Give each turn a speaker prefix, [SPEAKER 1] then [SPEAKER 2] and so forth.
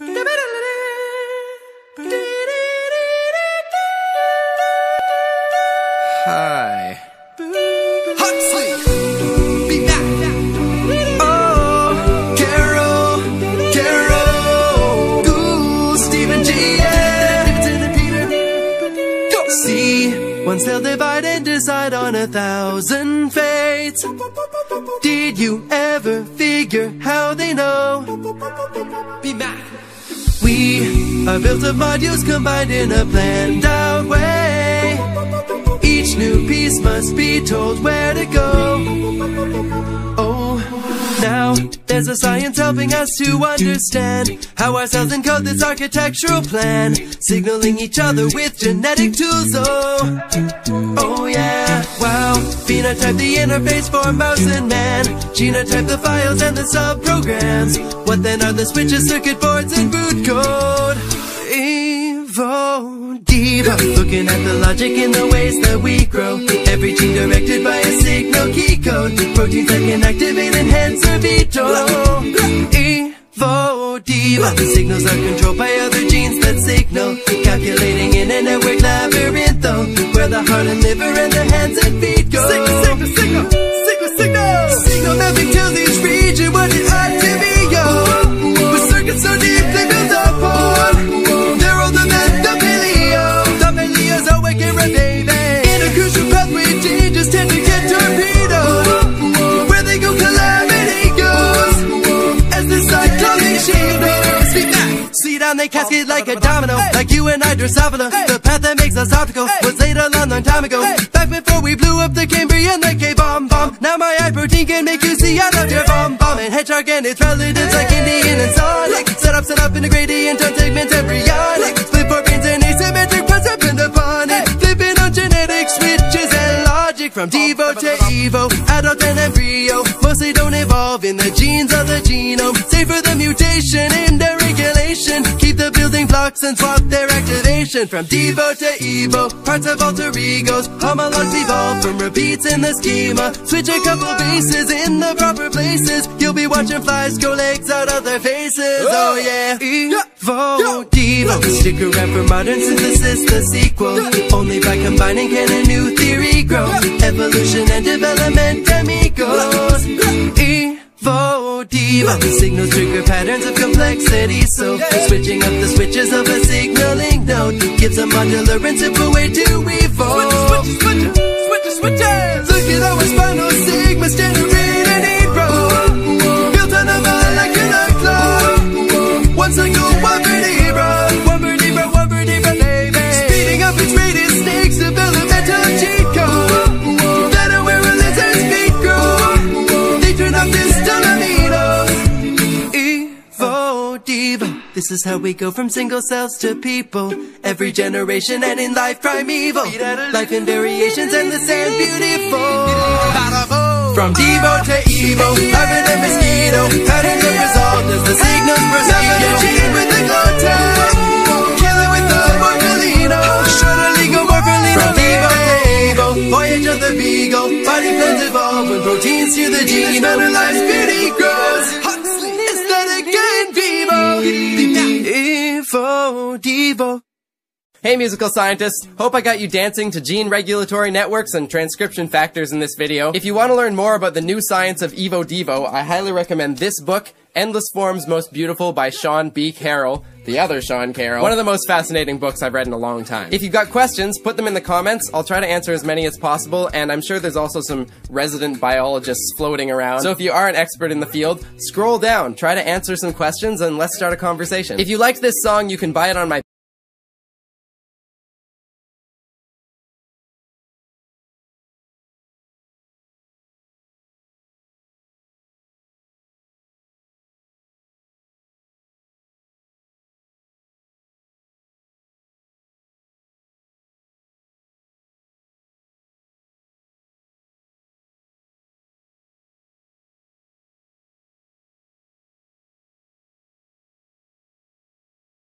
[SPEAKER 1] Hi.
[SPEAKER 2] Huxley, be back. Oh, Carol, Carol, ooh, Stephen J. Gould. See, once they'll divide and decide on a thousand fates. Did you ever figure how they know? Be back. We are built of modules combined in a planned out way. Each new piece must be told where to go. Oh, now there's a science helping us to understand how our cells encode this architectural plan, signaling each other with genetic tools. Oh, oh yeah, wow. Phenotype the interface for mouse and man, genotype the files and the subprograms. What then are the switches, circuit boards, and boot code? Evo Devo. Looking at the logic in the ways that we grow. Every gene directed by a signal key code. Proteins that can activate, enhance, or veto Evo Devo. The signals are controlled by other genes that signal. Calculating in a network labyrinth though Where the heart and liver and the hands and feet go. Signal, signal, signal, signal, signal. Signal mapping tells each region what it Cascade like a domino. Like you and I, Drosophila The path that makes us optical Was laid a long, long time ago. Back before we blew up the Cambrian The K-bomb bomb Now my eye protein can make you see I love your bomb bomb. And hedgehog and its relatives like Indian and Sonic. Set up, set up in a gradient on segments embryonic. Split for brains and asymmetric parts depend upon it Flipping on genetic switches and logic. From Devo to Evo, adult and embryo. Mostly don't evolve in the genes of the genome. Save for the mutation in their the and swap their activation From Devo to Evo, parts of alter egos Homologs evolve from repeats in the schema. Switch a couple bases in the proper places. You'll be watching flies go legs out of their faces. Oh yeah, Evo Devo. Stick around for modern synthesis, the sequel. Only by combining can a new theory grow. Evolution and development amigos Evo Devo The signals trigger patterns of complexity. So switching up the switches of a signaling node Gives a modular and simple way to evolve This is how we go from single cells to people. Every generation and in life primeval. Life in variations and the sand beautiful. From Devo to Evo Larva to mosquito. Patterns of result as the signals A gene with the glow tag Kill it with the to Evo Voyage of the Beagle. Body plans Evo Devo
[SPEAKER 1] Hey musical scientists, hope I got you dancing to gene regulatory networks and transcription factors in this video. If you want to learn more about the new science of Evo Devo, I highly recommend this book, Endless Forms Most Beautiful by Sean B. Carroll, the other Sean Carroll. One of the most fascinating books I've read in a long time. If you've got questions, put them in the comments. I'll try to answer as many as possible, and I'm sure there's also some resident biologists floating around. So if you are an expert in the field, scroll down, try to answer some questions, and let's start a conversation. If you liked this song, you can buy it on my